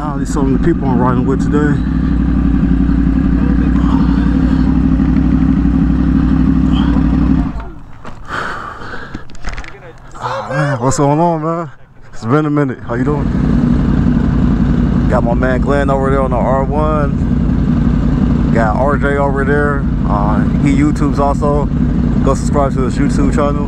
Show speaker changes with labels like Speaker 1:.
Speaker 1: Ah, these some of the people I'm riding with today. Ah, man, what's going on, man? It's been a minute. How you doing? Got my man Glenn over there on the R1. Got RJ over there. Uh, he YouTube's also. Go subscribe to his YouTube channel.